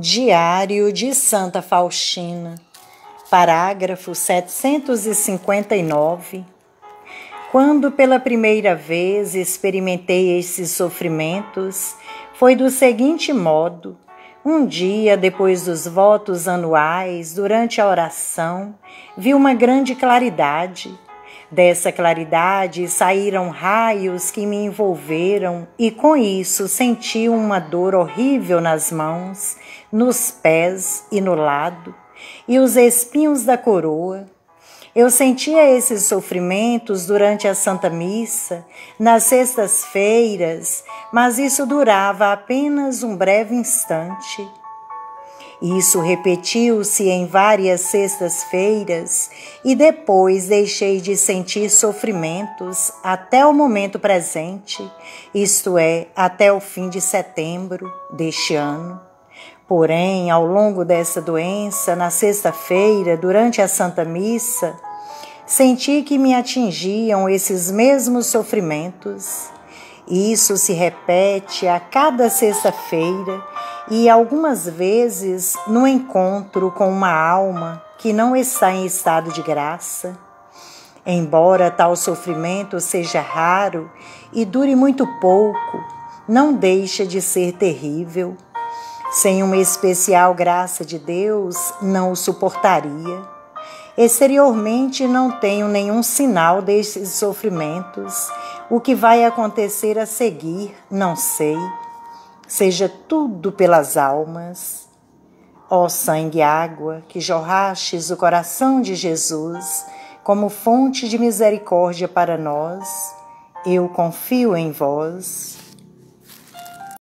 Diário de Santa Faustina, parágrafo 759. Quando pela primeira vez experimentei esses sofrimentos, foi do seguinte modo: um dia depois dos votos anuais, durante a oração, vi uma grande claridade Dessa claridade saíram raios que me envolveram, e com isso senti uma dor horrível nas mãos, nos pés e no lado, e os espinhos da coroa. Eu sentia esses sofrimentos durante a Santa Missa, nas sextas-feiras, mas isso durava apenas um breve instante. Isso repetiu-se em várias sextas-feiras e depois deixei de sentir sofrimentos até o momento presente, isto é, até o fim de setembro deste ano. Porém, ao longo dessa doença, na sexta-feira, durante a Santa Missa, senti que me atingiam esses mesmos sofrimentos. Isso se repete a cada sexta-feira e algumas vezes no encontro com uma alma que não está em estado de graça. Embora tal sofrimento seja raro e dure muito pouco, não deixa de ser terrível. Sem uma especial graça de Deus, não o suportaria. Exteriormente não tenho nenhum sinal desses sofrimentos. O que vai acontecer a seguir, não sei seja tudo pelas almas. Ó sangue e água, que jorrastes o coração de Jesus como fonte de misericórdia para nós, eu confio em vós.